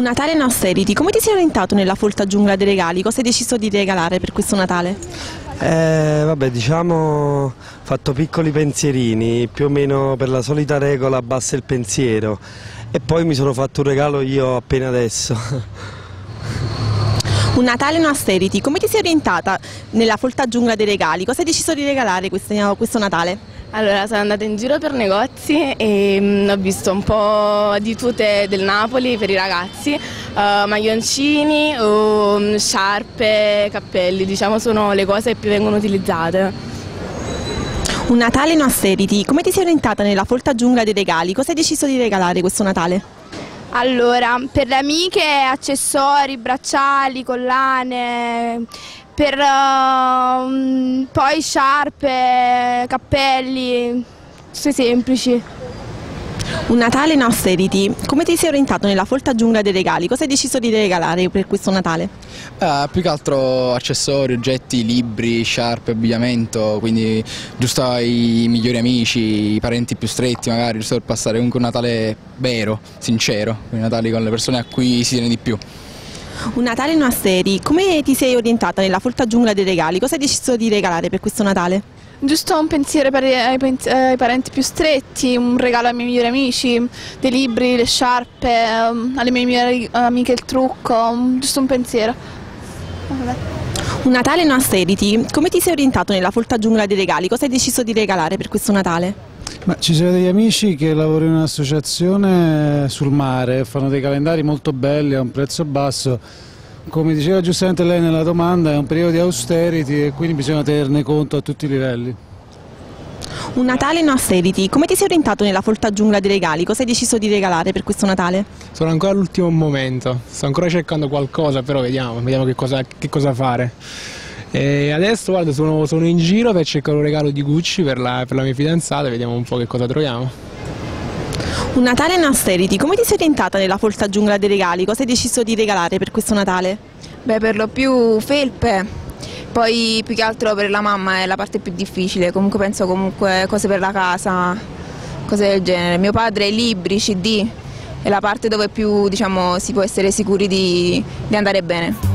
Un Natale in austerity, come ti sei orientato nella folta giungla dei regali? Cosa hai deciso di regalare per questo Natale? Eh, vabbè, diciamo, ho fatto piccoli pensierini, più o meno per la solita regola abbassa il pensiero e poi mi sono fatto un regalo io appena adesso. Un Natale in austerity, come ti sei orientata nella folta giungla dei regali? Cosa hai deciso di regalare questo, questo Natale? Allora, sono andata in giro per negozi e mh, ho visto un po' di tute del Napoli per i ragazzi, uh, maglioncini, um, sciarpe, cappelli, diciamo sono le cose che più vengono utilizzate. Un Natale in austerity, come ti sei orientata nella folta giungla dei regali? Cosa hai deciso di regalare questo Natale? Allora, per le amiche accessori, bracciali, collane, per uh, poi sciarpe, cappelli, cose semplici. Un Natale in austerity, come ti sei orientato nella folta giungla dei regali? Cosa hai deciso di regalare per questo Natale? Eh, più che altro accessori, oggetti, libri, sciarpe, abbigliamento, quindi giusto ai migliori amici, i parenti più stretti magari, giusto per passare comunque un Natale vero, sincero, un Natale con le persone a cui si tiene di più. Un Natale in austerity, come ti sei orientata nella folta giungla dei regali? Cosa hai deciso di regalare per questo Natale? Giusto un pensiero per ai, ai parenti più stretti, un regalo ai miei migliori amici, dei libri, le sciarpe, um, alle mie migliori amiche il trucco, giusto un pensiero. Vabbè. Un Natale in austerity, come ti sei orientato nella folta giungla dei regali? Cosa hai deciso di regalare per questo Natale? Ma ci sono degli amici che lavorano in un'associazione sul mare, fanno dei calendari molto belli a un prezzo basso. Come diceva giustamente lei nella domanda, è un periodo di austerity e quindi bisogna tenerne conto a tutti i livelli. Un Natale in austerity, come ti sei orientato nella folta giungla dei regali? Cosa hai deciso di regalare per questo Natale? Sono ancora all'ultimo momento, sto ancora cercando qualcosa, però vediamo, vediamo che cosa, che cosa fare. E adesso guarda, sono, sono in giro per cercare un regalo di Gucci per la, per la mia fidanzata, vediamo un po' che cosa troviamo. Un Natale in austerity, come ti sei orientata nella folta giungla dei regali? Cosa hai deciso di regalare per questo Natale? Beh, per lo più felpe, poi più che altro per la mamma è la parte più difficile, comunque penso comunque cose per la casa, cose del genere. Mio padre libri, CD, è la parte dove più diciamo, si può essere sicuri di, di andare bene.